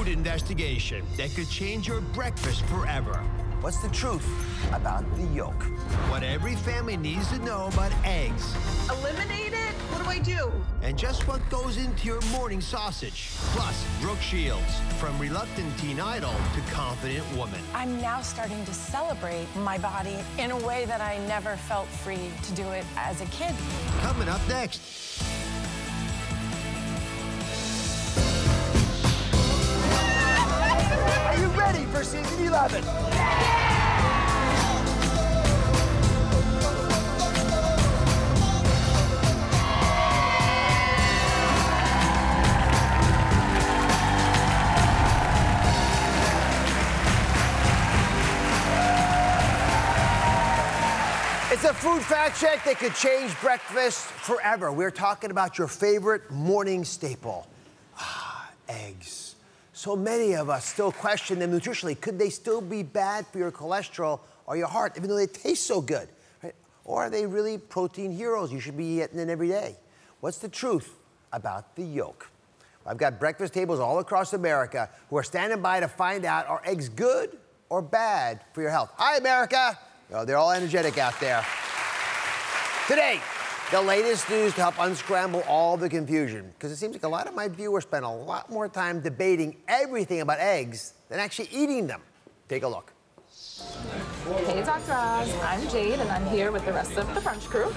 food investigation that could change your breakfast forever. What's the truth about the yolk? What every family needs to know about eggs. Eliminate it? What do I do? And just what goes into your morning sausage. Plus, Brooke Shields, from reluctant teen idol to confident woman. I'm now starting to celebrate my body in a way that I never felt free to do it as a kid. Coming up next. Ready for season 11? It's a food fact check that could change breakfast forever. We're talking about your favorite morning staple ah, eggs. So many of us still question them nutritionally. Could they still be bad for your cholesterol or your heart, even though they taste so good? Right? Or are they really protein heroes you should be eating them every day? What's the truth about the yolk? I've got breakfast tables all across America who are standing by to find out are eggs good or bad for your health? Hi, America! Oh, they're all energetic out there. Today, the latest news to help unscramble all the confusion. Because it seems like a lot of my viewers spend a lot more time debating everything about eggs than actually eating them. Take a look. Hey, Dr. Oz. I'm Jade, and I'm here with the rest of the brunch crew.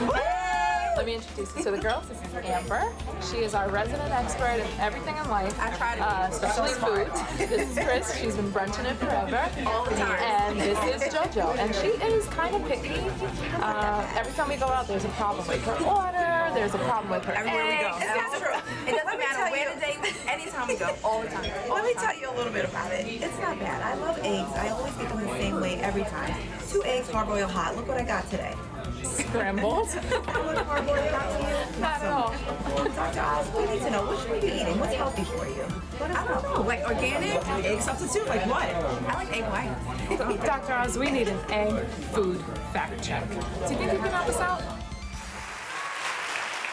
Let me introduce you to the girls. This is Amber. She is our resident expert in everything in life, I try to uh, be especially so food. This is Chris. She's been brunching it forever. All the time. And this is JoJo, and she is kind of picky. Uh, every time we go out, there's a problem with her order. There's a problem with her Everywhere we go. eggs. That's true. It doesn't Let me matter tell where you- today, anytime we go, all the time. all Let me time. tell you a little bit about it. It's not bad. I love eggs. I always get them the same way every time. Two eggs, hard boiled hot. Look what I got today. Scrambled. Look hard to you. Not at all. Dr. Oz, we need to know what should we be eating? What's healthy for you? I don't know. Like organic egg substitute? Like what? I like egg white. Dr. Oz, we need an egg food fact check. Do you think you can help us out?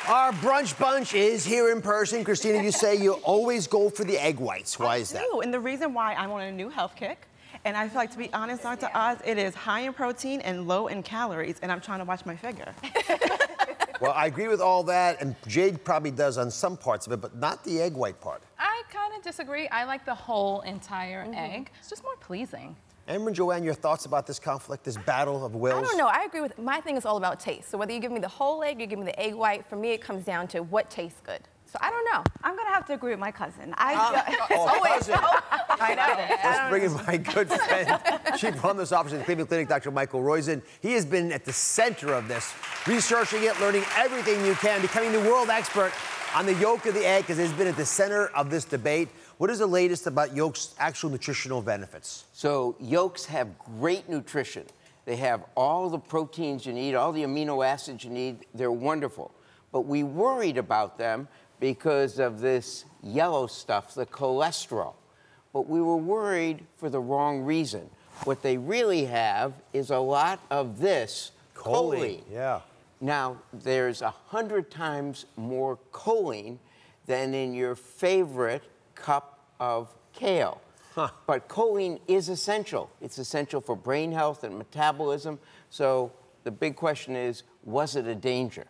Our brunch bunch is here in person. Christina, you say you always go for the egg whites. Why is that? do, and the reason why I'm on a new health kick, and I feel like to be honest, Dr. Oz, it is high in protein and low in calories, and I'm trying to watch my figure. Well, I agree with all that, and Jade probably does on some parts of it, but not the egg white part. I kind of disagree. I like the whole entire mm-hmm. egg. It's just more pleasing. Amber and Joanne, your thoughts about this conflict, this battle of wills? I don't know. I agree with my thing is all about taste. So whether you give me the whole egg, you give me the egg white, for me it comes down to what tastes good. So I don't know. I'm gonna have to agree with my cousin. I Oh, oh cousin. I know. Let's bring in my good friend, Chief Wellness Officer at the Cleveland Clinic, Dr. Michael Roizen. He has been at the center of this, researching it, learning everything you can, becoming the world expert on the yolk of the egg, because he's been at the center of this debate. What is the latest about yolk's actual nutritional benefits? So yolks have great nutrition. They have all the proteins you need, all the amino acids you need. They're wonderful. But we worried about them because of this yellow stuff, the cholesterol. But we were worried for the wrong reason. What they really have is a lot of this choline. Yeah. Now, there's a hundred times more choline than in your favorite cup of kale. But choline is essential. It's essential for brain health and metabolism. So the big question is, was it a danger?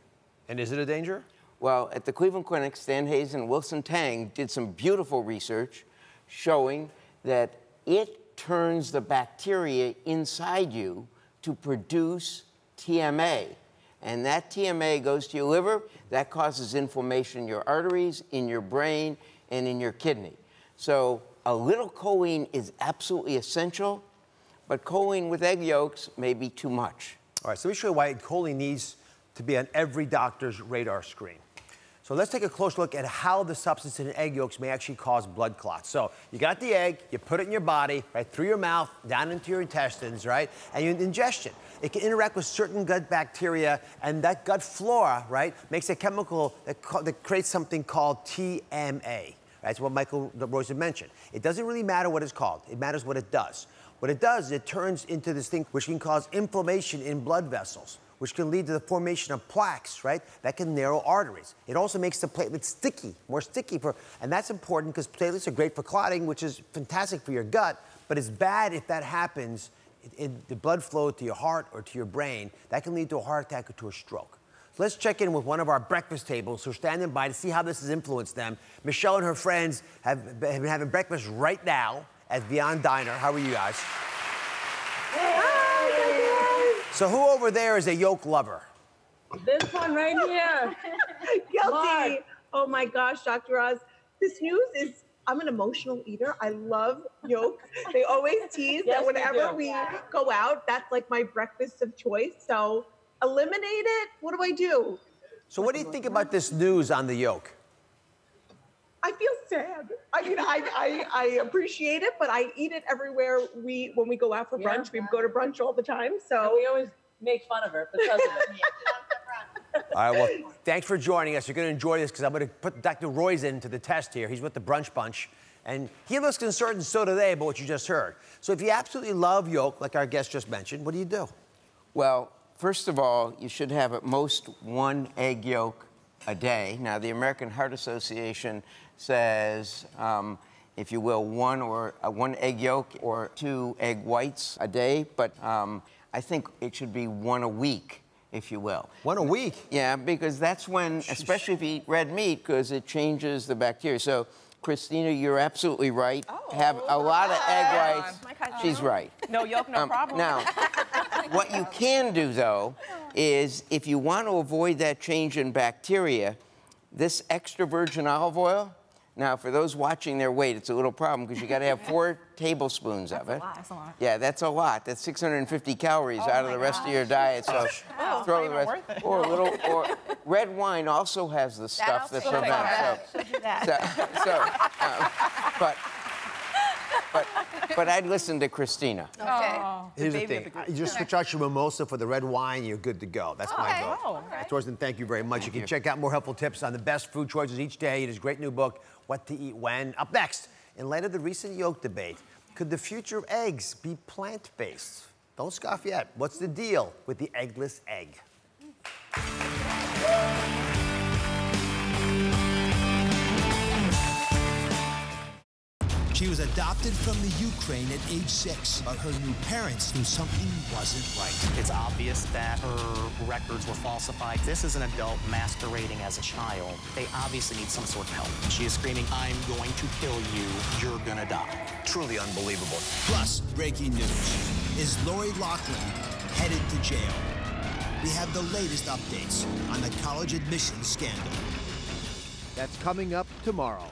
And is it a danger? Well, at the Cleveland Clinic, Stan Hazen and Wilson Tang did some beautiful research showing that it turns the bacteria inside you to produce TMA. And that TMA goes to your liver, that causes inflammation in your arteries, in your brain, and in your kidney. So a little choline is absolutely essential, but choline with egg yolks may be too much. All right, so let me show you why choline needs to be on every doctor's radar screen. So let's take a close look at how the substance in egg yolks may actually cause blood clots. So you got the egg, you put it in your body, right through your mouth, down into your intestines, right, and you ingest it. It can interact with certain gut bacteria, and that gut flora, right, makes a chemical that, that creates something called TMA. That's what Michael Roizen mentioned. It doesn't really matter what it's called. It matters what it does. What it does is it turns into this thing which can cause inflammation in blood vessels, which can lead to the formation of plaques, right? That can narrow arteries. It also makes the platelets sticky, more sticky for, and that's important because platelets are great for clotting, which is fantastic for your gut, but it's bad if that happens in the blood flow to your heart or to your brain. That can lead to a heart attack or to a stroke. So let's check in with one of our breakfast tables who are standing by to see how this has influenced them. Michelle and her friends have been having breakfast right now at Beyond Diner. How are you guys? So who over there is a yolk lover? This one right here. Guilty. Mark. Oh my gosh, Dr. Oz. This news is, I'm an emotional eater. I love yolk. they always tease Yes, that whenever do. we, go out, that's like my breakfast of choice. So eliminate it. What do I do? So what do you think about this news on the yolk? I feel sad. I mean, I, I, I appreciate it, but I eat it everywhere we when we go out for Yeah. brunch. We go to brunch all the time. And So we always make fun of her because of it. All right, well, thanks for joining us. You're going to enjoy this because I'm going to put Dr. Roizen to the test here. He's with the Brunch Bunch. And he looks concerned, and so do they, about what you just heard. So if you absolutely love yolk, like our guest just mentioned, what do you do? Well, first of all, you should have at most one egg yolk a day. Now, the American Heart Association says, um, if you will, one or uh, one egg yolk or two egg whites a day, but um, I think it should be one a week, if you will. One a week? Yeah, because that's when, especially if you eat red meat, because it changes the bacteria. So, Christina, you're absolutely right. Have a lot of egg whites. My. She's right. No yolk, no Um, problem. Now, what you can do though is if you want to avoid that change in bacteria, this extra virgin olive oil. Now, for those watching their weight, it's a little problem because you got to have four tablespoons of it. lot, that's a lot. Yeah, that's a lot. That's 650 calories Oh out of the rest of your diet. So Oh, throw the rest. Or a little. Or red wine also has the stuff that prevents. takes So, so, so uh, but, but, but I'd listen to Christina. Okay. Oh, Here's the baby thing. the. You just switch out your mimosa for the red wine, you're good to go. That's my Okay. vote. Oh, okay. Torsten, thank you very much. you can check out more helpful tips on the best food choices each day in his great new book, What to Eat When. Up next, in light of the recent yolk debate, could the future of eggs be plant based? Don't scoff yet. What's the deal with the eggless egg? She was adopted from the Ukraine at age six, but her new parents knew something wasn't right. It's obvious that her records were falsified. This is an adult masquerading as a child. They obviously need some sort of help. She is screaming, I'm going to kill you. You're gonna die. Truly unbelievable. Plus, breaking news. Is Lori Loughlin headed to jail? We have the latest updates on the college admissions scandal. That's coming up tomorrow.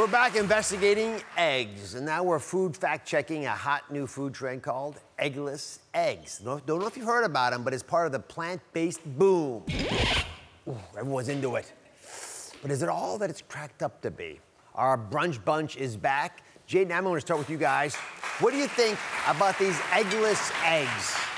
We're back investigating eggs, and now we're food fact checking a hot new food trend called eggless eggs. Don't, know if you've heard about them, but it's part of the plant based boom. Ooh, everyone's into it. But is it all that it's cracked up to be? Our brunch bunch is back. Jaden, I'm to start with you guys. What do you think about these eggless eggs?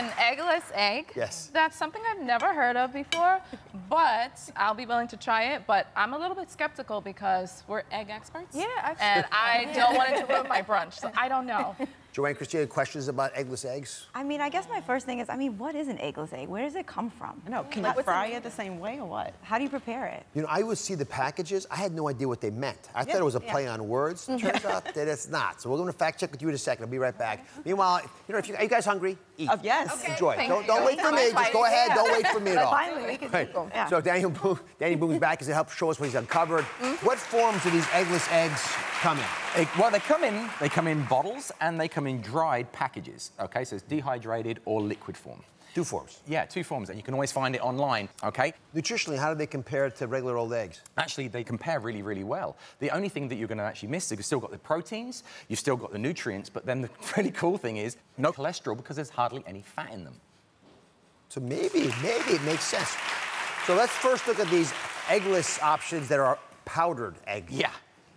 An eggless egg? Yes. That's something I've never heard of before, but I'll be willing to try it. But I'm a little bit skeptical because we're egg experts. Yeah, actually. And I don't want it to ruin my brunch, so I don't know. Joanne, Christina, questions about eggless eggs? I mean, I guess my first thing is, I mean, what is an eggless egg? Where does it come from? I know. Can you fry it the same way or what? How do you prepare it? You know, I would see the packages. I had no idea what they meant. I thought it was a play on words. Mm-hmm. Turns out that it's not. So we're going to fact check with you in a second. I'll be right back. Mm-hmm. Meanwhile, you know, if you, are you guys hungry? Eat. Uh, yes. Okay. Enjoy. Thank Don't, don't wait for me. Just go ahead. Don't wait for me at all. finally, we can Right. take 'em. Yeah. So Daniel Boone, Danny Boome's back to help show us what he's uncovered. What forms do these eggless eggs come in? It- well, they come in. They come in bottles and they come in dried packages. Okay, so it's dehydrated or liquid form. Two forms. Yeah, two forms, and you can always find it online. Okay. Nutritionally, how do they compare to regular old eggs? Actually, they compare really, really well. The only thing that you're going to actually miss is you've still got the proteins, you've still got the nutrients, but then the really cool thing is no cholesterol because there's hardly any fat in them. So maybe, maybe it makes sense. So let's first look at these eggless options that are powdered eggs. Yeah.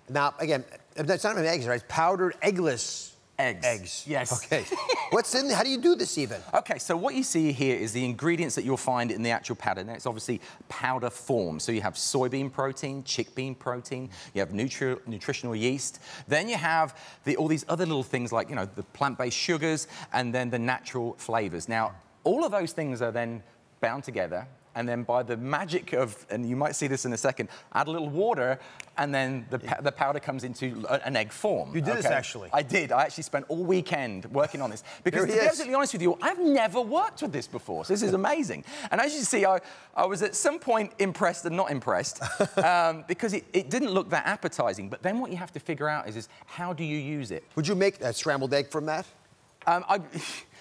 Now, again, that's not even eggs, right? It's powdered eggless Eggs. Eggs. Yes. Okay. What's in? there? How do you do this even? Okay, so what you see here is the ingredients that you'll find in the actual powder. Now, it's obviously powder form. So you have soybean protein, chickpea protein, you have nutri nutritional yeast. Then you have the, all these other little things like, you know, the plant-based sugars and then the natural flavors. Now, all of those things are then bound together and then by the magic of, and you might see this in a second, add a little water, and then the, the powder comes into an egg form. You did this actually. I did. I actually spent all weekend working on this. Because to be absolutely honest with you, I've never worked with this before. So this is amazing. and as you see, I, I was at some point impressed and not impressed um, because it, it didn't look that appetizing. But then what you have to figure out is, is how do you use it? Would you make a scrambled egg from that? Um, I,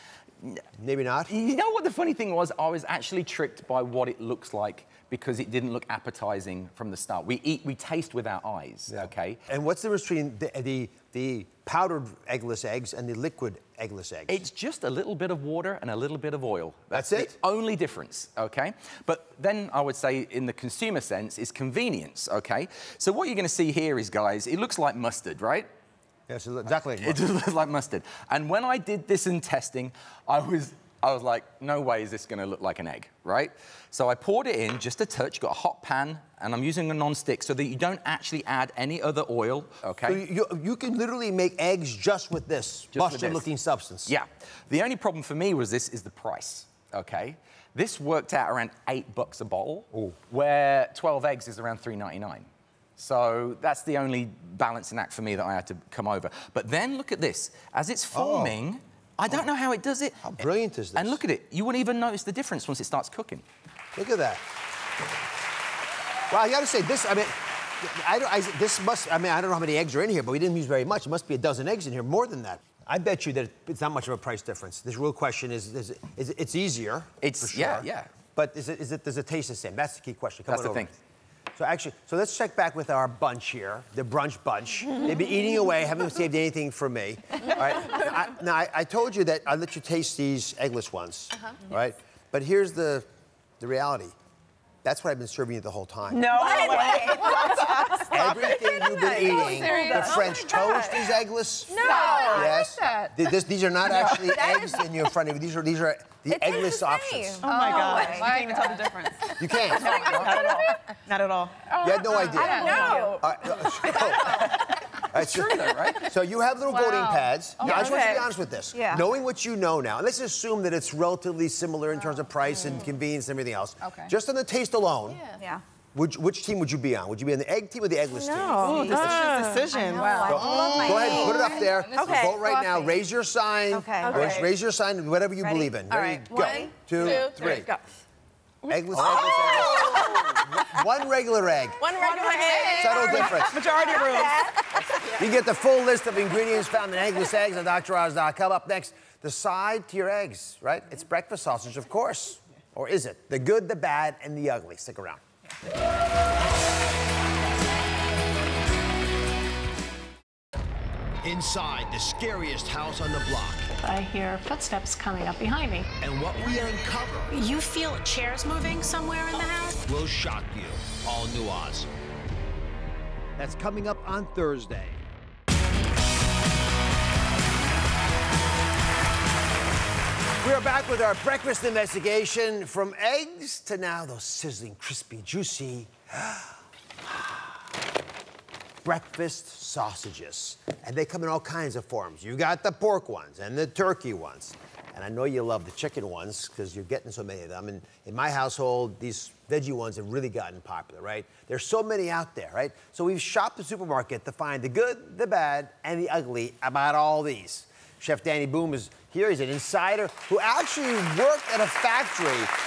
Maybe not. You know what the funny thing was? I was actually tricked by what it looks like because it didn't look appetizing from the start. We eat, we taste with our eyes, okay? And what's the difference between the, the, the powdered eggless eggs and the liquid eggless eggs? It's just a little bit of water and a little bit of oil. That's the it? only difference, okay? But then I would say, in the consumer sense, is convenience, okay? So what you're going to see here is, guys, it looks like mustard, right? Yes, exactly. It just looks like mustard. And when I did this in testing, I was, I was like, no way is this going to look like an egg, right? So I poured it in just a touch, got a hot pan, and I'm using a non-stick so that you don't actually add any other oil, okay? So you, you can literally make eggs just with this Just with this. mustard-looking substance. Yeah. The only problem for me was this is the price. Okay. This worked out around eight bucks a bottle, where 12 eggs is around 3.99. So that's the only balancing act for me that I had to come over. But then look at this. As it's oh. forming, I don't know how it does it. How brilliant is this? And look at it. You wouldn't even notice the difference once it starts cooking. Look at that. Well, I got to say this. I mean, I don't. I, this must. I mean, I don't know how many eggs are in here, but we didn't use very much. It must be a dozen eggs in here, more than that. I bet you that it's not much of a price difference. The real question is, is, it, is it's easier. It's- for sure, yeah, yeah. But is it, is it does it taste the same? That's the key question. Come That's on the over. thing. So actually, so let's check back with our bunch here, the brunch bunch. They've been eating away, haven't saved anything for me. All right. I, now I, I told you that I let you taste these eggless ones. Uh-huh. All right. But here's the, the reality. That's what I've been serving you the whole time. No way. Everything you've been eating, the serious? French toast is eggless. No, I like Yes. that. This- these are not No. actually That eggs in your front of you. These are these are the It eggless the options. same. Oh my Oh, God. my You can't even tell the difference. You can't. Not at all. Not at all. You had no idea. I don't know. All right, uh, It's true though, right? So you have little voting Wow. pads. Oh, now, I just want you to be honest with this. Yeah. Knowing what you know now, and let's assume that it's relatively similar in terms of price and mm. convenience and everything else. Okay. Just on the taste alone, Yeah. which, which team would you be on? Would you be on the egg team or the eggless team? Oh, this is a ah. decision. Wow. I love Go ahead, eggs. put it up there. Okay. Vote right now. Raise your sign. Okay. Raise, Okay. raise your sign, whatever you Ready? believe in. All Ready? right. Go. One, two, two, three. Go. Eggless, eggless, eggless. Oh! One regular egg. One regular egg. Subtle difference. Majority rules. You get the full list of ingredients found in eggless eggs on DrOz.com. Up next, the side to your eggs, right? It's breakfast sausage, of course. Or is it? The good, the bad, and the ugly. Stick around. Inside the scariest house on the block. I hear footsteps coming up behind me. And what we uncover You feel chairs moving somewhere in the house? will shock you. All new Oz. That's coming up on Thursday. We are back with our breakfast investigation from eggs to now those sizzling, crispy, juicy breakfast sausages. And they come in all kinds of forms. You got the pork ones and the turkey ones. And I know you love the chicken ones because you're getting so many of them. And in my household, these veggie ones have really gotten popular, right? There's so many out there, right? So we've shopped the supermarket to find the good, the bad, and the ugly about all these. Chef Danny Boome is here. He's an insider who actually worked at a factory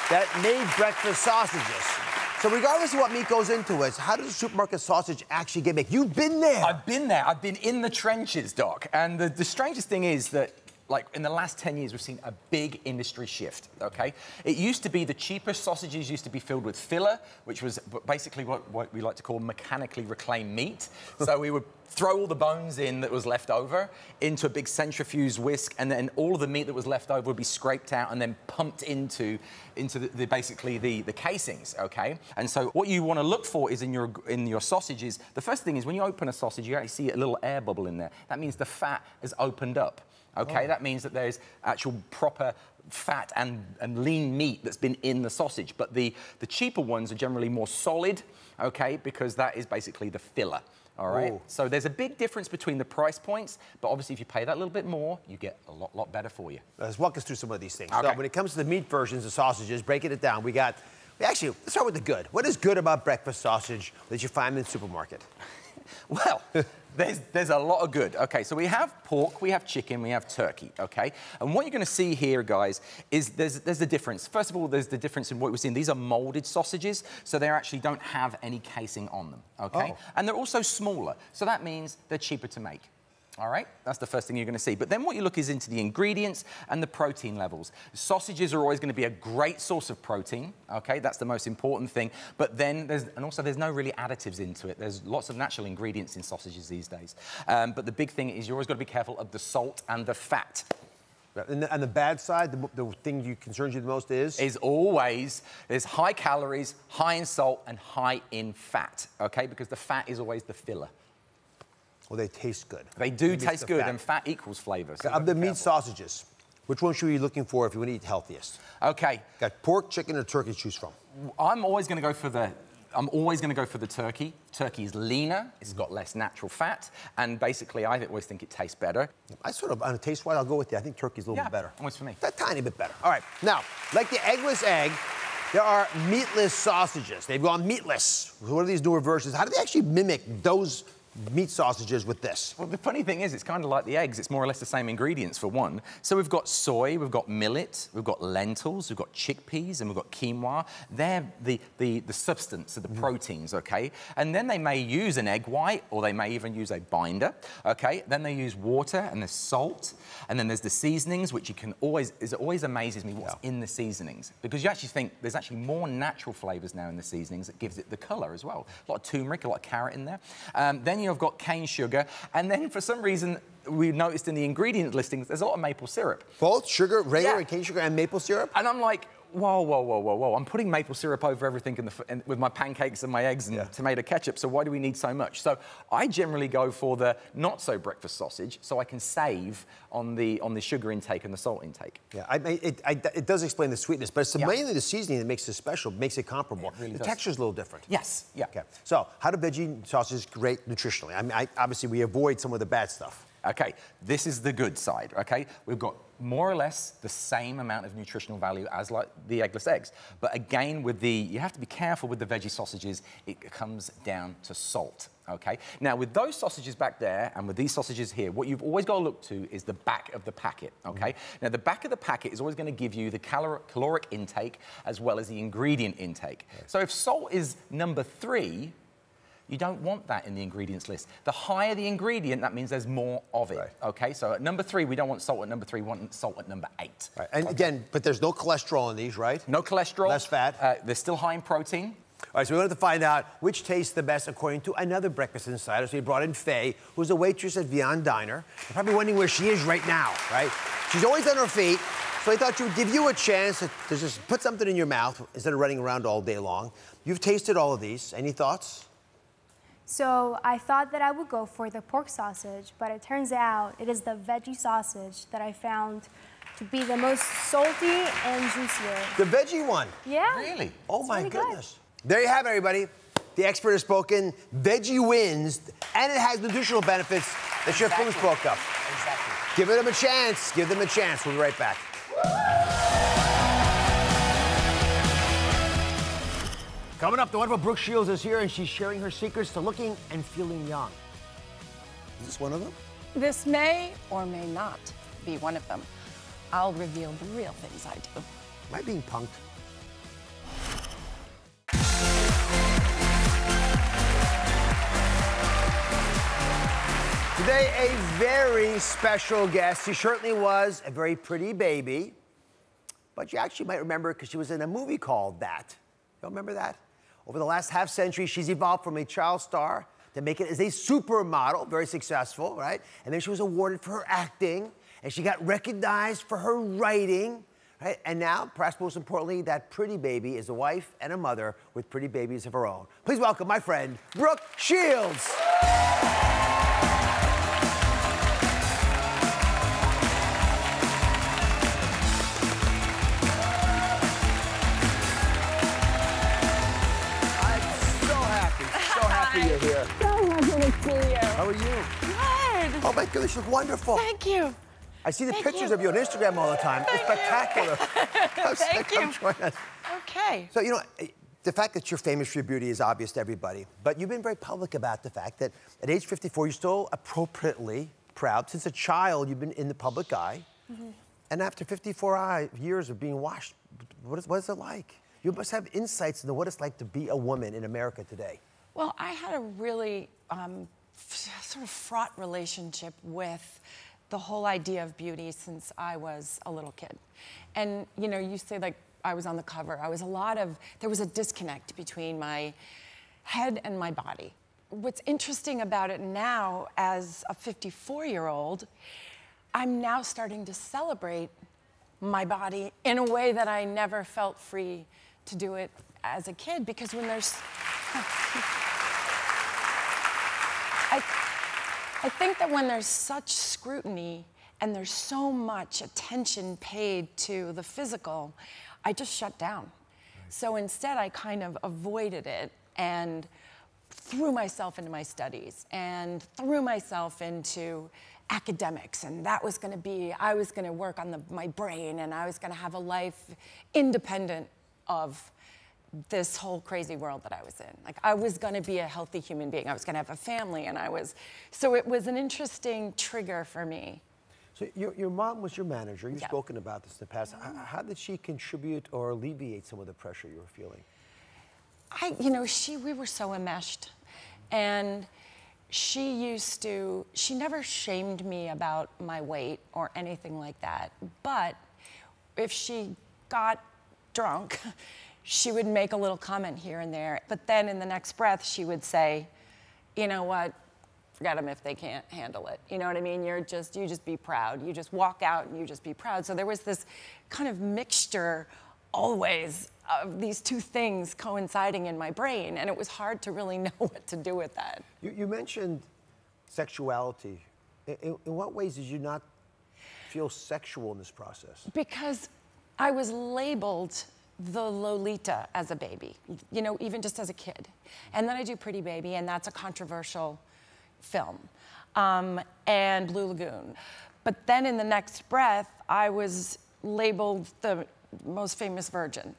that made breakfast sausages. So regardless of what meat goes into it, how does a supermarket sausage actually get made? You've been there. I've been there. I've been in the trenches, Doc. And the, the strangest thing is that like in the last 10 years, we've seen a big industry shift, okay? It used to be the cheapest sausages used to be filled with filler, which was basically what, what we like to call mechanically reclaimed meat. so we would throw all the bones in that was left over into a big centrifuge whisk, and then all of the meat that was left over would be scraped out and then pumped into, into the, the basically the, the casings, okay? And so what you want to look for is in your, in your sausages, the first thing is when you open a sausage, you actually see a little air bubble in there. That means the fat has opened up. Okay, Oh. that means that there's actual proper fat and, and lean meat that's been in the sausage. But the, the cheaper ones are generally more solid, okay, because that is basically the filler. All right. Ooh. So there's a big difference between the price points, but obviously if you pay that little bit more, you get a lot, lot better for you. Let's walk us through some of these things. Okay. So when it comes to the meat versions of sausages, breaking it down, we got. we Actually, let's start with the good. What is good about breakfast sausage that you find in the supermarket? Well, there's, there's a lot of good. Okay, so we have pork, we have chicken, we have turkey, okay? And what you're gonna see here, guys, is there's, there's a difference. First of all, there's the difference in what we're seeing. These are molded sausages, so they actually don't have any casing on them, okay? Oh. And they're also smaller, so that means they're cheaper to make. All right, that's the first thing you're going to see. But then what you look is into the ingredients and the protein levels. Sausages are always going to be a great source of protein. Okay, that's the most important thing. But then there's, and also there's no really additives into it. There's lots of natural ingredients in sausages these days. Um, but the big thing is you're always got to be careful of the salt and the fat. And the, and the bad side, the, the thing you concerns you the most is? Is always there's high calories, high in salt, and high in fat. Okay, because the fat is always the filler. Well, they taste good. They do It taste the good, fat. and fat equals flavor. so of the meat sausages, which one should we be looking for if you want to eat healthiest? Okay. Got pork, chicken, or turkey to choose from. I'm always going to go for the. I'm always going to go for the turkey. Turkey is leaner, it's got less natural fat, and basically, I always think it tastes better. I sort of, on a taste wise, I'll go with you. I think turkey's a little Yeah, bit better. always for me. A tiny bit better. All right. Now, like the eggless egg, there are meatless sausages. They've gone meatless. What are these newer versions? How do they actually mimic those meat sausages with this? Well, the funny thing is, it's kind of like the eggs. It's more or less the same ingredients for one. So we've got soy, we've got millet, we've got lentils, we've got chickpeas, and we've got quinoa. They're the, the, the substance, of the proteins, okay? And then they may use an egg white, or they may even use a binder, okay? Then they use water and there's salt, and then there's the seasonings, which you can always, it always amazes me what's in the seasonings. Because you actually think there's actually more natural flavors now in the seasonings that gives it the color as well. A lot of turmeric, a lot of carrot in there. Um, then you've got cane sugar, and then for some reason, we noticed in the ingredient listings, there's a lot of maple syrup. Both sugar, regular Yeah. cane sugar, and maple syrup? And I'm like, whoa, whoa, whoa, whoa, whoa. I'm putting maple syrup over everything in the, in, with my pancakes and my eggs and tomato ketchup, so why do we need so much? So I generally go for the not so breakfast sausage so I can save on the, on the sugar intake and the salt intake. Yeah, I, it, I, it does explain the sweetness, but it's Yeah. mainly the seasoning that makes it special, makes it comparable. really the does. texture's a little different. Yes, yeah. Okay. So, how do veggie sausages great nutritionally? I mean, I, obviously, we avoid some of the bad stuff. Okay, this is the good side, okay? We've got more or less the same amount of nutritional value as like the eggless eggs. But again, with the, you have to be careful with the veggie sausages, it comes down to salt, okay? Now, with those sausages back there and with these sausages here, what you've always got to look to is the back of the packet, okay? Mm-hmm. Now, the back of the packet is always going to give you the calor- caloric intake as well as the ingredient intake. So if salt is number three, you don't want that in the ingredients list. The higher the ingredient, that means there's more of it. Okay, so at number three, we don't want salt at number three, we want salt at number eight. Right. And again, but there's no cholesterol in these, right? No cholesterol. Less fat. Uh, they're still high in protein. All right, so we wanted to find out which tastes the best according to another breakfast insider. So we brought in Faye, who's a waitress at Vian Diner. You're probably wondering where she is right now, right? She's always on her feet. So I thought she would give you a chance to, to just put something in your mouth instead of running around all day long. You've tasted all of these. Any thoughts? So I thought that I would go for the pork sausage, but it turns out it is the veggie sausage that I found to be the most salty and juicier. The veggie one. Yeah. Really? Oh It's my really good. goodness. There you have it, everybody. The expert has spoken. Veggie wins, and it has nutritional benefits that Chef Boome spoke of. Exactly. Give them a chance. Give them a chance. We'll be right back. Coming up, the wonderful Brooke Shields is here, and she's sharing her secrets to looking and feeling young. Is this one of them? This may or may not be one of them. I'll reveal the real things I do. Am I being punked? Today, a very special guest. She certainly was a very pretty baby, but you actually might remember because she was in a movie called That. You remember that? Over the last half century, she's evolved from a child star to make it as a supermodel, very successful, right? And then she was awarded for her acting, and she got recognized for her writing, right? And now, perhaps most importantly, that pretty baby is a wife and a mother with pretty babies of her own. Please welcome my friend, Brooke Shields. See you. How are you? Good. Oh my goodness, you look wonderful. Thank you. I see the Thank pictures you. of you on Instagram all the time. it's spectacular. Come sit- Thank come you. join us. Okay. So, you know, the fact that you're famous for your beauty is obvious to everybody, but you've been very public about the fact that at age 54, you're still appropriately proud. Since a child, you've been in the public eye, Mm-hmm. and after 54 years of being washed, what is, what is it like? You must have insights into what it's like to be a woman in America today. Well, I had a really um, sort of fraught relationship with the whole idea of beauty since I was a little kid. And, you know, you say like I was on the cover. I was a lot of, there was a disconnect between my head and my body. What's interesting about it now, as a 54 year old, I'm now starting to celebrate my body in a way that I never felt free to do it as a kid because when there's I, I think that when there's such scrutiny and there's so much attention paid to the physical, I just shut down. So instead, I kind of avoided it and threw myself into my studies and threw myself into academics and that was going to be i was going to work on the, my brain and i was going to have a life independent of this whole crazy world that I was in. Like I was going to be a healthy human being. I was going to have a family, and I was. So it was an interesting trigger for me. So your, your mom was your manager. You've Yeah. spoken about this in the past. H- mm-hmm. How did she contribute or alleviate some of the pressure you were feeling? I, you know, she, we were so enmeshed. And she used to, she never shamed me about my weight or anything like that. But if she got drunk, she would make a little comment here and there. But then in the next breath, she would say, you know what? Forget them if they can't handle it. You know what I mean? You're just, you just be proud. You just walk out and you just be proud. So there was this kind of mixture always of these two things coinciding in my brain. And it was hard to really know what to do with that. You, you mentioned sexuality. In, in, in what ways did you not feel sexual in this process? Because I was labeled the Lolita as a baby, you know, even just as a kid. And then I do Pretty Baby, and that's a controversial film, um, and Blue Lagoon. But then in the next breath, I was labeled the most famous virgin.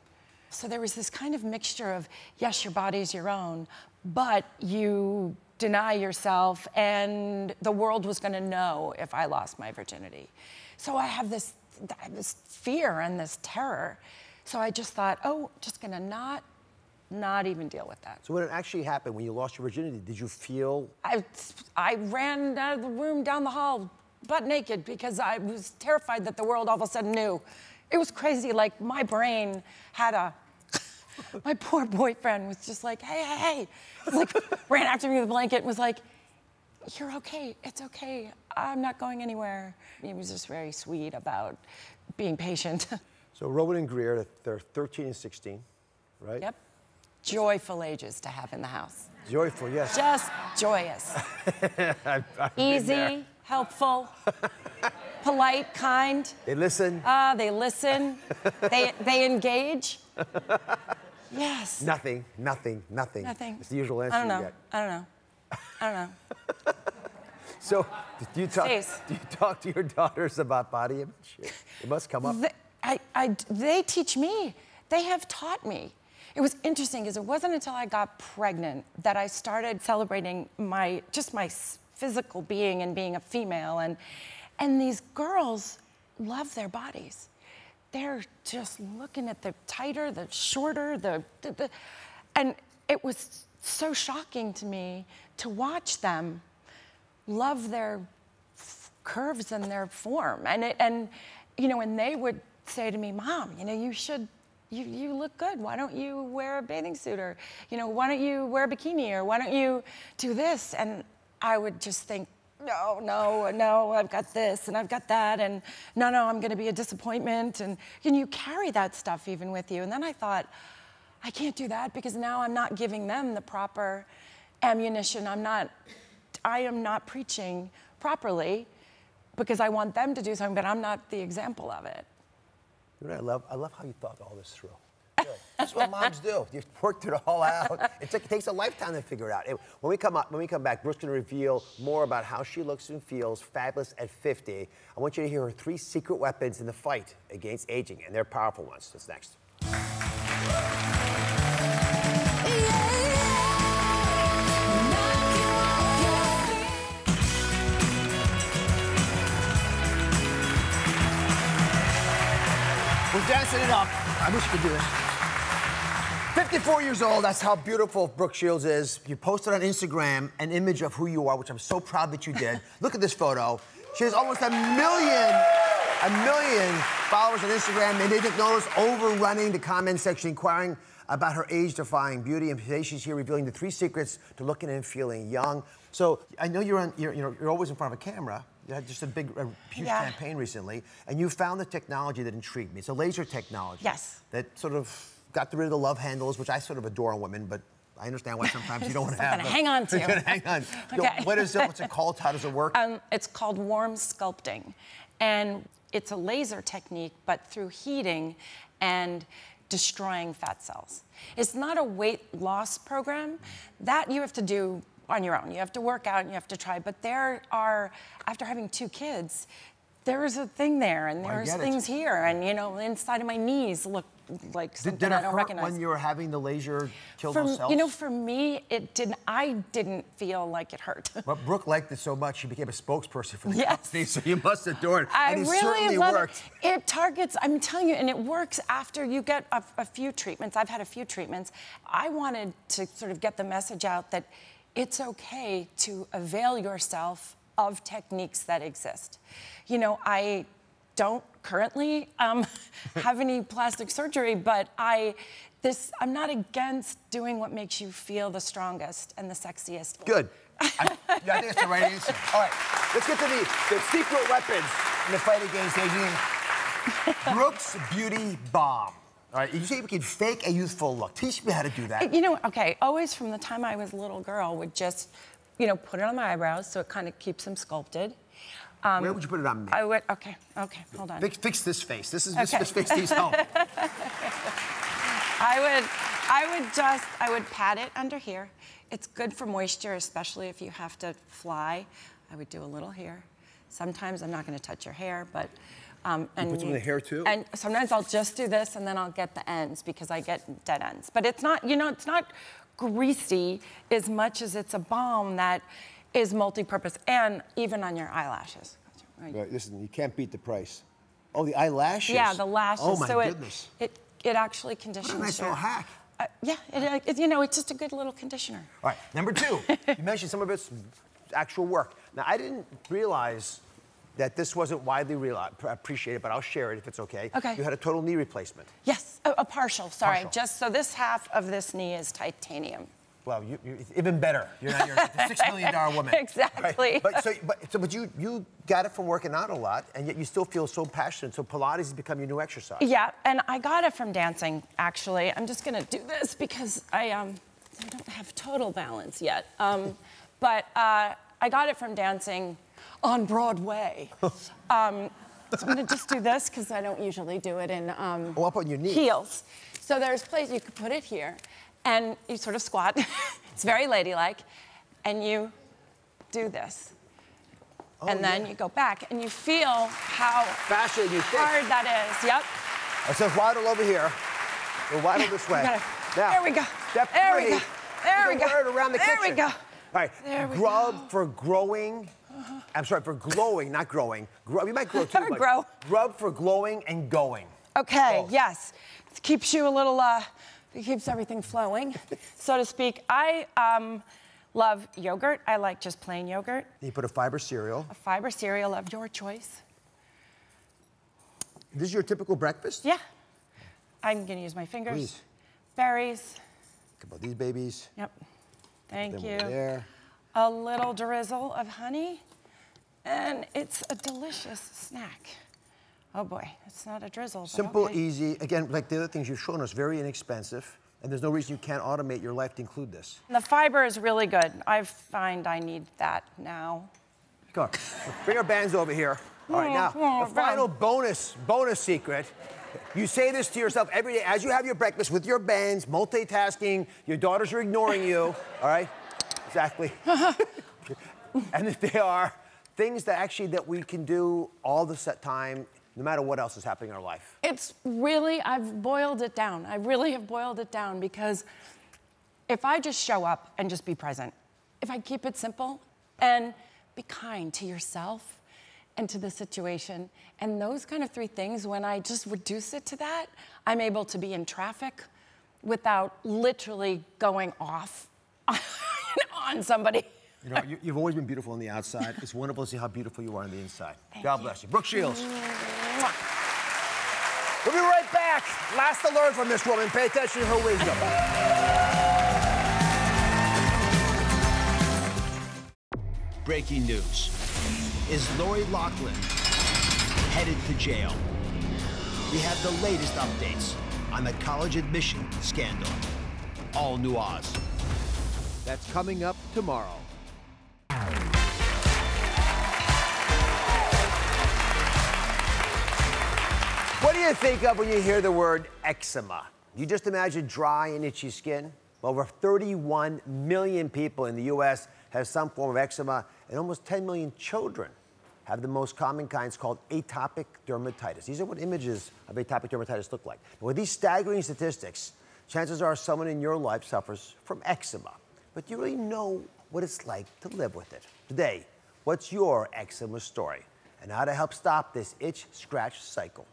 So there was this kind of mixture of, yes, your body's your own, but you deny yourself, and the world was gonna know if I lost my virginity. So I have this, this fear and this terror. So I just thought, oh, just gonna not, not even deal with that. So when it actually happened, when you lost your virginity, did you feel I, I ran out of the room down the hall butt naked because I was terrified that the world all of a sudden knew. It was crazy. Like my brain had a. my poor boyfriend was just like, hey, hey, hey. Like ran after me with a blanket and was like, you're okay. It's okay. I'm not going anywhere. He was just very sweet about being patient. So Rowan and Greer, they're 13 and 16, right? Yep. Joyful ages to have in the house. Joyful, yes. Just joyous. I've- I've. Easy, helpful, polite, kind. They listen. Ah, they listen. they they engage. Yes. Nothing, nothing, nothing. Nothing. It's the usual answer I don't you know. get. I don't know. I don't know. So, do you talk? Do you talk to your daughters about body image? It must come up. They, I, I, they teach me. They have taught me. It was interesting because it wasn't until I got pregnant that I started celebrating my just my physical being and being a female and and these girls love their bodies. They're just looking at the tighter, the shorter, the, the, the and it was so shocking to me to watch them love their curves and their form. And, it, and, you know, and they would say to me, Mom, you know, you should, you, you look good. Why don't you wear a bathing suit? Or, you know, why don't you wear a bikini? Or why don't you do this? And I would just think, no, no, no, I've got this and I've got that, and no, no, I'm gonna be a disappointment. And, and you carry that stuff even with you. And then I thought, I can't do that because now I'm not giving them the proper ammunition. I'm not, I am not preaching properly because I want them to do something, but I'm not the example of it. You know, what I love, I love how you thought all this through. That's what moms do. You've worked it all out. It, took, it takes a lifetime to figure it out. It- when we come up, when we come back, Brooke's going to reveal more about how she looks and feels fabulous at 50. I want you to hear her three secret weapons in the fight against aging, and they're powerful ones. That's next. Dancing it up. I wish you could do it. 54 years old, that's how beautiful Brooke Shields is. You posted on Instagram an image of who you are, which I'm so proud that you did. Look at this photo. She has almost a million, a million followers on Instagram, and they didn't notice overrunning the comment section inquiring about her age-defying beauty. And today she's here revealing the three secrets to looking and feeling young. So I know you're on, you're, you know, you're always in front of a camera. You had just a big, a huge Yeah. campaign recently, and you found the technology that intrigued me. It's a laser technology. Yes. That sort of got rid of the love handles, which I sort of adore in women, but I understand why sometimes you don't want to have hang on to. Hang on. Yo, Okay. What is it? What's it called? How does it work? Um, it's called warm sculpting. And it's a laser technique, but through heating and destroying fat cells. It's not a weight loss program. That you have to do on your own. You have to work out and you have to try. But there are, after having two kids, there's a thing there and there's get it. things here. And, you know, inside of my knees look like Did, something did it I don't hurt recognize. when you were having the laser kill For- those cells? You know, for me, it didn't. I didn't feel like it hurt. but Brooke liked it so much, she became a spokesperson for the Yes. company, so you must adore it. I and it really certainly love worked. it. It targets. I'm telling you, and it works after you get a, a few treatments. I've had a few treatments. I wanted to sort of get the message out that it's okay to avail yourself of techniques that exist. You know, I don't currently um, have any plastic surgery, but I. This, I'm not against doing what makes you feel the strongest and the sexiest. Good. I, I think it's the right answer. All right, let's get to the, the secret weapons in the fight against aging. Brooke's Beauty Bomb. All right, you say we can fake a youthful look. Teach me how to do that. You know, okay, always from the time I was a little girl would just, you know, put it on my eyebrows so it kind of keeps them sculpted. Um, Where would you put it on me? I would, okay, okay, hold on. Fix, fix this face. This is this, Okay. this face needs help. I would, I would just, I would pat it under here. It's good for moisture, especially if you have to fly. I would do a little here. Sometimes I'm not going to touch your hair, but. Um, You put some in the hair, too? And sometimes I'll just do this, and then I'll get the ends because I get dead ends. But it's not, you know, it's not greasy as much as it's a balm that is multi-purpose, and even on your eyelashes. Right, listen, you can't beat the price. Oh, the eyelashes. Yeah, the lashes. Oh my so goodness. It, it, it actually conditions. What a nice your- little hack. Uh, yeah, it, it, you know, it's just a good little conditioner. All right, number two. you mentioned some of its actual work. Now, I didn't realize that this wasn't widely appreciated, but I'll share it if it's okay. Okay. You had a total knee replacement. Yes, a, a partial. Sorry, Partial. just so this half of this knee is titanium. Well, you, you, even better. You're not you're a six million dollar woman. Exactly. Right? But so, but so, but you you got it from working out a lot, and yet you still feel so passionate. So Pilates has become your new exercise. Yeah, and I got it from dancing. Actually, I'm just gonna do this because I um I don't have total balance yet. Um, but uh, I got it from dancing on Broadway. um, so I'm gonna just do this because I don't usually do it in um, Oh, up on your knee. heels. So there's place you could put it here, and you sort of squat. it's very ladylike, and you do this. and then you go back, and you feel how than you think. hard that is. Yep. Says waddle over here. We'll waddle this way. gotta- Now, there we go. Step There we go. There we go. around the There we go. All right. There we grub for growing. I'm sorry, for glowing, not growing. Grub, you might grow too. But grow. Grub for glowing and going. Okay, yes. It keeps you a little, uh, it keeps everything flowing, so to speak. I um, Love yogurt. I like just plain yogurt. You put a fiber cereal. A fiber cereal of your choice. This is your typical breakfast? Yeah. I'm gonna use my fingers. Please. Berries. About these babies. Yep. Thank you. there. A little drizzle of honey, and it's a delicious snack. Oh boy, it's not a drizzle. Simple, okay. easy. Again, like the other things you've shown us, very inexpensive. And there's no reason you can't automate your life to include this. The fiber is really good. I find I need that now. Come on. Bring our bands over here. All right, now, mm-hmm, the final bonus, bonus secret. You say this to yourself every day as you have your breakfast with your bands, multitasking, your daughters are ignoring you, all right? Exactly. and if they are things that actually that we can do all the set time, no matter what else is happening in our life. It's really, I've boiled it down. I really have boiled it down because if I just show up and just be present, if I keep it simple and be kind to yourself and to the situation, and those kind of three things, when I just reduce it to that, I'm able to be in traffic without literally going off on somebody. You know, you, you've always been beautiful on the outside. It's wonderful to see how beautiful you are on the inside. God bless you. Brooke Shields. We'll be right back. Last to learn from this woman. Pay attention to her wisdom. Breaking news. Is Lori Loughlin headed to jail? We have the latest updates on the college admission scandal. All new Oz. That's coming up tomorrow. What do you think of when you hear the word eczema? You just imagine dry and itchy skin? Well, over 31 million people in the U.S. have some form of eczema, and almost 10 million children have the most common kinds called atopic dermatitis. These are what images of atopic dermatitis look like. With these staggering statistics, chances are someone in your life suffers from eczema. But do you really know what it's like to live with it? Today, what's your eczema story? And how to help stop this itch scratch cycle?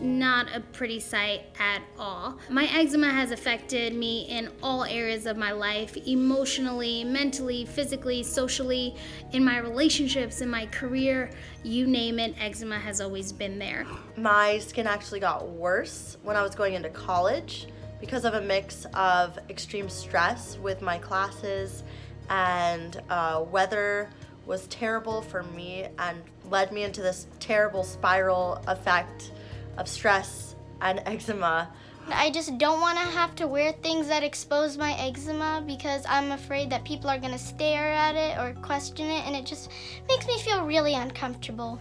Not a pretty sight at all. My eczema has affected me in all areas of my life emotionally, mentally, physically, socially, in my relationships, in my career. You name it, eczema has always been there. My skin actually got worse when I was going into college because of a mix of extreme stress with my classes and uh, weather was terrible for me and led me into this terrible spiral effect of stress and eczema. I just don't want to have to wear things that expose my eczema because I'm afraid that people are going to stare at it or question it, and it just makes me feel really uncomfortable.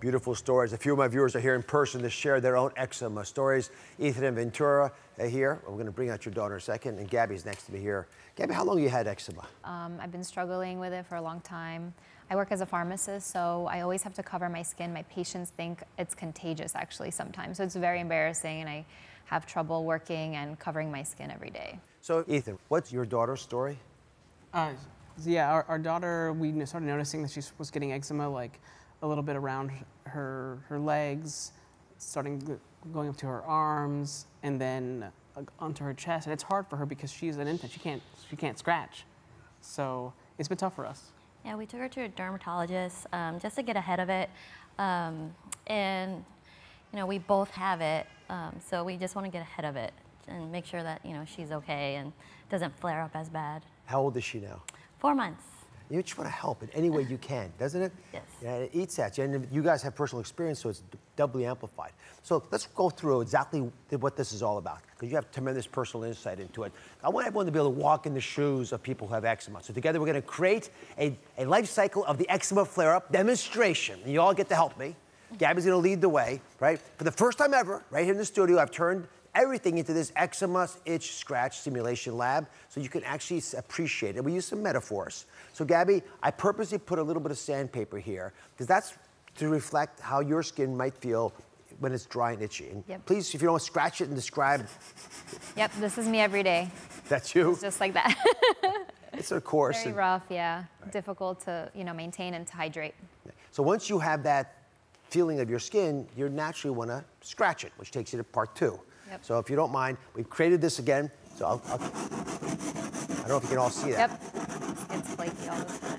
Beautiful stories. A few of my viewers are here in person to share their own eczema stories. Ethan and Ventura are here. We're going to bring out your daughter in a second, and Gabby's next to me here. Gabby, how long have you had eczema? Um, I've been struggling with it for a long time. I work as a pharmacist, so I always have to cover my skin. My patients think it's contagious actually sometimes, so it's very embarrassing, and I have trouble working and covering my skin every day. So, Ethan, what's your daughter's story? Uh, yeah, our, our daughter, we started noticing that she was getting eczema like a little bit around her, her legs, starting going up to her arms, and then uh, onto her chest. And it's hard for her because she's an infant. She can't, she can't scratch. So it's been tough for us. Yeah, we took her to a dermatologist um, just to get ahead of it. Um, and, you know, we both have it, um, so we just want to get ahead of it and make sure that, you know, she's okay and doesn't flare up as bad. How old is she now? Four months. You just want to help in any way you can, doesn't it? Yes. Yeah, it eats at you. And you guys have personal experience, so it's doubly amplified. So let's go through exactly what this is all about, because you have tremendous personal insight into it. I want everyone to be able to walk in the shoes of people who have eczema. So together we're going to create a, a life cycle of the eczema flare-up demonstration. And you all get to help me. Gabby's going to lead the way, right? For the first time ever, right here in the studio, I've turned everything into this eczema itch scratch simulation lab so you can actually appreciate it. We use some metaphors. So, Gabby, I purposely put a little bit of sandpaper here because that's to reflect how your skin might feel when it's dry and itchy. And Yep. please, if you don't scratch it and describe, Yep, this is me every day. that's you. It's just like that. It's a course. Very and- rough, yeah. Difficult to, you know, maintain and to hydrate. So once you have that feeling of your skin, you naturally want to scratch it, which takes you to part two. Yep. So if you don't mind, we've created this again. So I'll, I'll, I don't know if you can all see that. Yep. Skin's flaky all the time.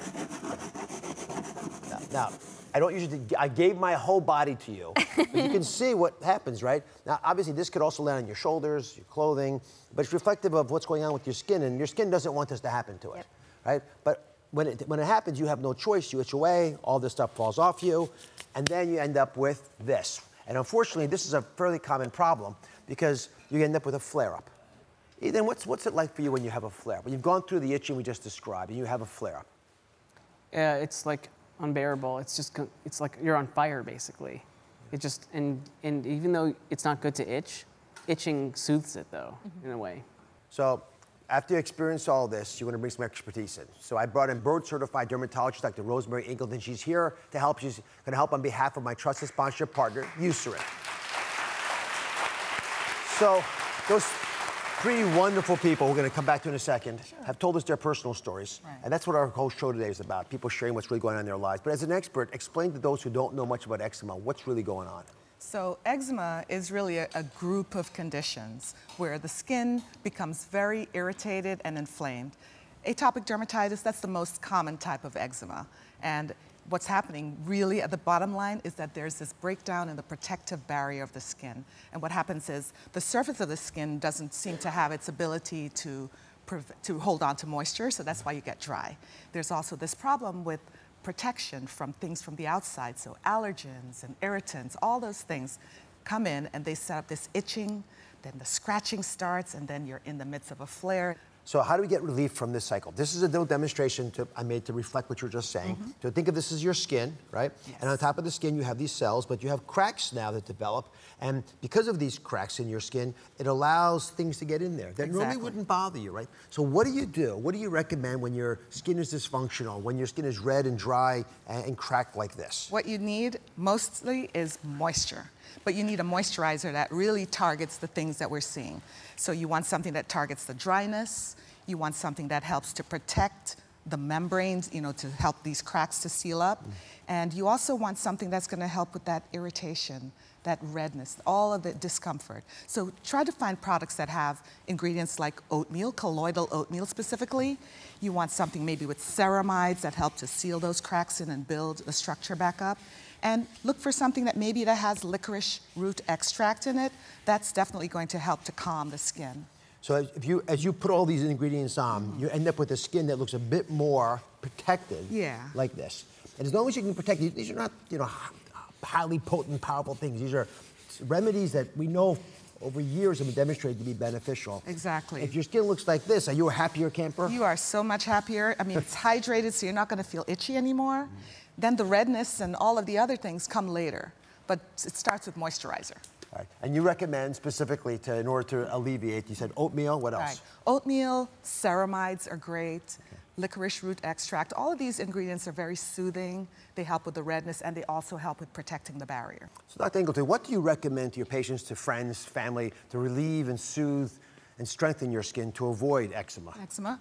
Now, I don't usually, I gave my whole body to you. but you can see what happens, right? Now, obviously, this could also land on your shoulders, your clothing, but it's reflective of what's going on with your skin, and your skin doesn't want this to happen to it, right? But when it, when it happens, you have no choice. You itch away, all this stuff falls off you, and then you end up with this. And unfortunately, this is a fairly common problem because you end up with a flare up. Eh, then what's, what's it like for you when you have a flare up? When you've gone through the itching we just described and you have a flare up? Yeah, it's like unbearable. It's just, it's like you're on fire basically. It just, and, and even though it's not good to itch, itching soothes it though, mm-hmm. in a way. So after you experience all this, you want to bring some expertise in. So I brought in board certified dermatologist Dr. Rosemary Ingleton. She's here to help. She's going to help on behalf of my trusted sponsorship partner, Eucerin. So those three wonderful people we're going to come back to in a second have told us their personal stories. And that's what our whole show today is about, people sharing what's really going on in their lives. But as an expert, explain to those who don't know much about eczema what's really going on. So, eczema is really a, a, group of conditions where the skin becomes very irritated and inflamed. Atopic dermatitis, that's the most common type of eczema. And what's happening really at the bottom line is that there's this breakdown in the protective barrier of the skin. And what happens is the surface of the skin doesn't seem to have its ability to, to hold on to moisture, so that's why you get dry. There's also this problem with protection from things from the outside, so allergens and irritants, all those things come in and they set up this itching, then the scratching starts, and then you're in the midst of a flare. So how do we get relief from this cycle? This is a little demonstration to, I made to reflect what you were just saying. Mm-hmm. So think of this as your skin, right? And on top of the skin, you have these cells, but you have cracks now that develop. And because of these cracks in your skin, it allows things to get in there that normally wouldn't bother you, right? So what do you do? What do you recommend when your skin is dysfunctional, when your skin is red and dry and, and cracked like this? What you need mostly is moisture, but you need a moisturizer that really targets the things that we're seeing. So you want something that targets the dryness, you want something that helps to protect the membranes, you know, to help these cracks to seal up. And you also want something that's going to help with that irritation, that redness, all of the discomfort. So try to find products that have ingredients like oatmeal, colloidal oatmeal specifically. You want something maybe with ceramides that help to seal those cracks in and build the structure back up. And look for something that maybe that has licorice root extract in it. That's definitely going to help to calm the skin. So as- if you, as you put all these ingredients on, mm-hmm. you end up with a skin that looks a bit more protected. Yeah. Like this. And as long as you can protect these, these are not, you know, highly potent, powerful things. These are remedies that we know over years have been demonstrated to be beneficial. Exactly. If your skin looks like this, are you a happier camper? You are so much happier. I mean, it's hydrated, so you're not going to feel itchy anymore. Mm-hmm. Then the redness and all of the other things come later. But it starts with moisturizer. Right. And you recommend specifically to, in order to alleviate, you said oatmeal, what else? Right. Oatmeal, ceramides are great. Licorice root extract. All of these ingredients are very soothing. They help with the redness and they also help with protecting the barrier. So Dr. Ingleton, what do you recommend to your patients, to friends, family, to relieve and soothe and strengthen your skin to avoid eczema? Eczema.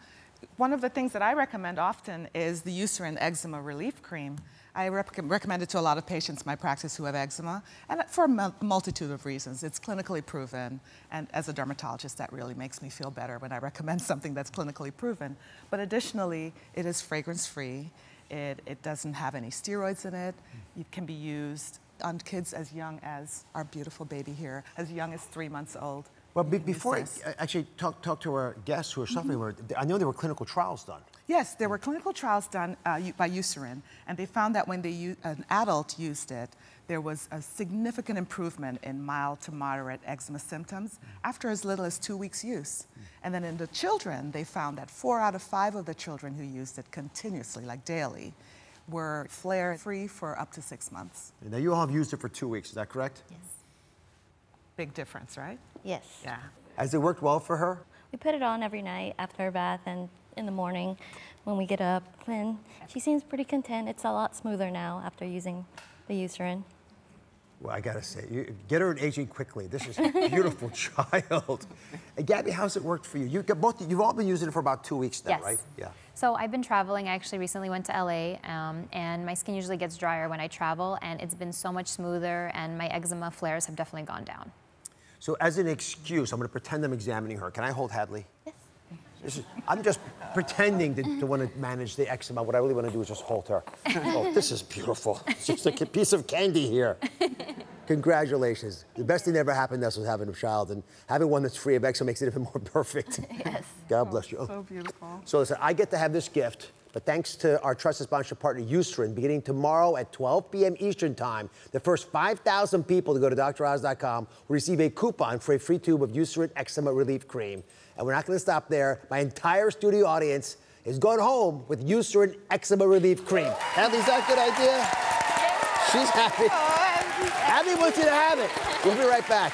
One of the things that I recommend often is the Eucerin Eczema Relief Cream. I rec- recommend it to a lot of patients in my practice who have eczema, and for a multitude of reasons. It's clinically proven, and as a dermatologist, that really makes me feel better when I recommend something that's clinically proven. But additionally, it is fragrance free, it, it doesn't have any steroids in it, hmm. it can be used on kids as young as our beautiful baby here, as young as three months old. Well, be, You can use before I actually talk, talk to our guests who are suffering, with it, I know there were clinical trials done. Yes, there were clinical trials done uh, by Eucerin, and they found that when they u- an adult used it, there was a significant improvement in mild to moderate eczema symptoms after as little as two weeks use. And then in the children, they found that four out of five of the children who used it continuously, like daily, were flare free for up to six months. Now, you all have used it for two weeks, is that correct? Yes. Big difference, right? Yes. Yeah. Has it worked well for her? We put it on every night after her bath and in the morning when we get up. And she seems pretty content. It's a lot smoother now after using the Eucerin. Well, I gotta say, you, get her an aging quickly. This is a beautiful child. And Gabby, how's it worked for you? You both, you've all been using it for about two weeks now, Yes. right? Yeah. So I've been traveling. I actually recently went to LA, um, and my skin usually gets drier when I travel, and it's been so much smoother, and my eczema flares have definitely gone down. So, as an excuse, I'm gonna pretend I'm examining her. Can I hold Hadley? Yes. This is, I'm just pretending to, to want to manage the eczema. What I really want to do is just hold her. Oh, this is beautiful. It's just a piece of candy here. Congratulations. The best thing that ever happened to us was having a child, and having one that's free of eczema makes it even more perfect. Yes. God bless you. So beautiful. So listen, I get to have this gift, but thanks to our trusted sponsor partner, Eucerin, beginning tomorrow at 12 p.m. Eastern Time, the first 5,000 people to go to DrOz.com will receive a coupon for a free tube of Eucerin Eczema Relief Cream. And we're not going to stop there. My entire studio audience is going home with Eucerin Eczema Relief Cream. Hadley, is that a good idea? She's happy. Oh, Abby wants you to have it. We'll be right back.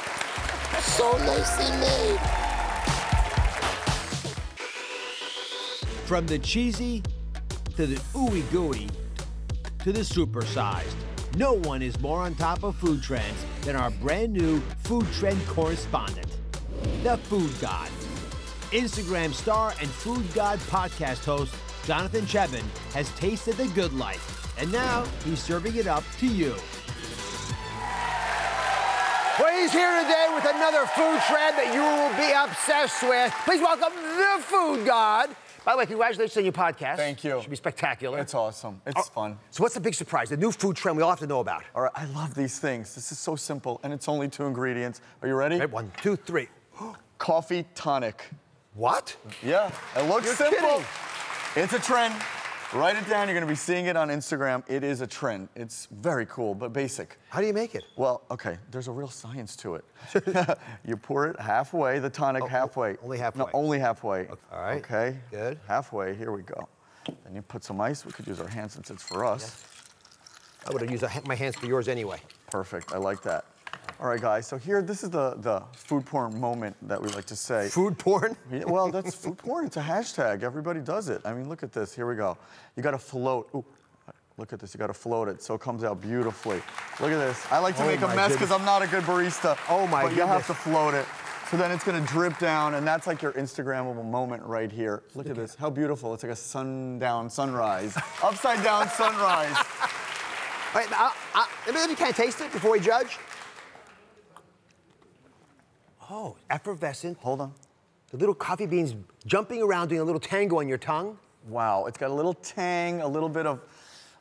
So nicely made. From the cheesy to the ooey gooey to the supersized, no one is more on top of food trends than our brand new food trend correspondent, the Food God. Instagram star and Food God podcast host Jonathan Cheban has tasted the good life, and now he's serving it up to you. Well, he's here today with another food trend that you will be obsessed with. Please welcome the Food God. By the way, congratulations on your podcast. Thank you. It Should be spectacular. It's awesome. It's fun. So, what's the big surprise? The new food trend we all have to know about. All right, I love these things. This is so simple, and it's only two ingredients. Are you ready? one, two, three. Coffee tonic. What? Yeah, it looks You're simple. kidding. It's a trend. Write it down. You're going to be seeing it on Instagram. It is a trend. It's very cool, but basic. How do you make it? Well, okay, there's a real science to it. you pour it halfway, the tonic oh, halfway. Oh, only halfway. No, only halfway. All right. Okay. Good. Halfway. Here we go. Then you put some ice. We could use our hands since it's for us. I would have used my hands for yours anyway. Perfect. I like that. All right, guys. So here, this is the the food porn moment that we like to say. Food porn? Yeah, well, that's food porn. It's a hashtag. Everybody does it. I mean, look at this. Here we go. You got to float. Ooh, look at this. You got to float it so it comes out beautifully. Look at this. I like to Oh make a mess because. I'm not a good barista. Oh my But you have to float it. So then it's gonna drip down, and that's like your Instagrammable moment right here. Look at this. How beautiful. It's like a sundown sunrise. Upside down sunrise. Wait, I, I, maybe can I taste it before we judge? Oh, effervescent. Hold on. The little coffee beans jumping around, doing a little tango on your tongue. Wow, it's got a little tang, a little bit of,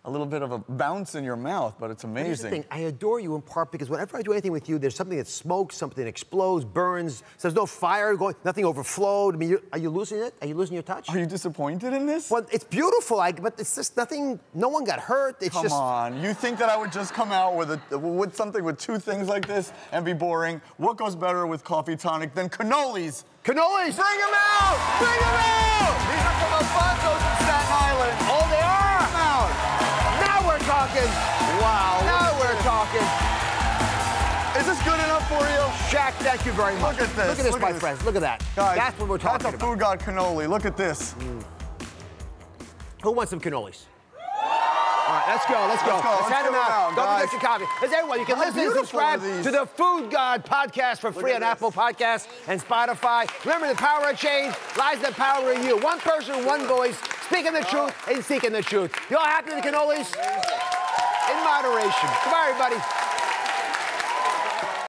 a little bit of a bounce in your mouth, but it's But amazing. thing, I adore you in part because whenever I do anything with you, there's something that smokes, something explodes, burns. So there's no fire going, nothing overflowed. I mean, are you losing it? Are you losing your touch? Are you disappointed in this? Well, it's beautiful, I, but it's just nothing. No one got hurt. It's Come just. on, you think that I would just come out with a with something with two things like this and be boring? What goes better with coffee tonic than cannolis? Cannolis! Bring them out! Bring them out! These are from Alfonso's talking. Wow. Now we're talking. Is this good enough for you? Shaq, thank you very much. Look at this. Look at this, look my this. friends. Look at that. Guys, that's what we're talking That's a about. food god cannoli. Look at this. Who wants some cannolis? All right, let's go, let's go. Let's go, let's hand give them out. out, Don't guys. forget your coffee. Listen, everyone, you can How listen and subscribe to the Food God podcast for free on at Apple. Podcasts and Spotify. Remember, the power of change lies in the power of you. One person, one voice, speaking the truth and seeking the truth. You all happy with the cannolis? In moderation. On, everybody.